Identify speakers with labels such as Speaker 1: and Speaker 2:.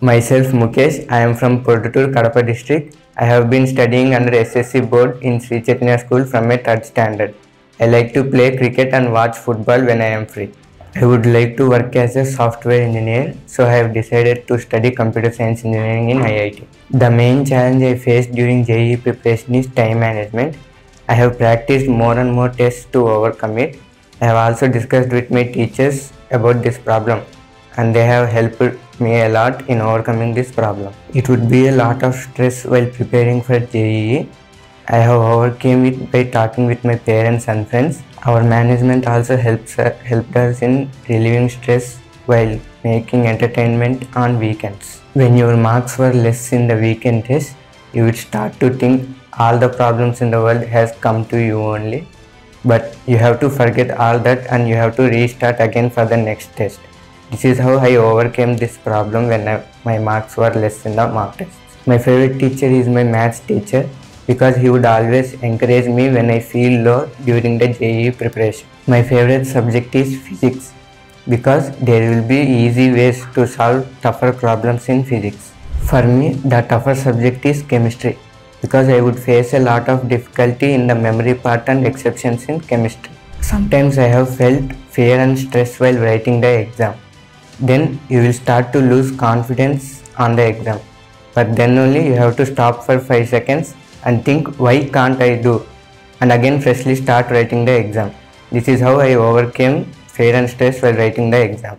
Speaker 1: Myself Mukesh, I am from Proddatur, Kadapa district. I have been studying under SSC board in Sri Chaitanya school from a third standard. I like to play cricket and watch football when I am free. I would like to work as a software engineer, so I have decided to study computer science engineering in IIT. The main challenge I faced during JEE preparation is time management. I have practiced more and more tests to overcome it. I have also discussed with my teachers about this problem and they have helped me a lot in overcoming this problem. It would be a lot of stress while preparing for JEE. I have overcame it by talking with my parents and friends. Our management also helps uh, helped us in relieving stress while making entertainment on weekends. When your marks were less in the weekend test, you would start to think all the problems in the world has come to you only. But you have to forget all that and you have to restart again for the next test. This is how I overcame this problem when I, my marks were less in the mark tests. My favorite teacher is my maths teacher because he would always encourage me when I feel low during the JEE preparation. My favorite subject is physics because there will be easy ways to solve tougher problems in physics. For me, the tougher subject is chemistry because I would face a lot of difficulty in the memory part and exceptions in chemistry. Sometimes I have felt fear and stress while writing the exam. Then you will start to lose confidence on the exam. But then only you have to stop for 5 seconds and think why can't I do and again freshly start writing the exam. This is how I overcame fear and stress while writing the exam.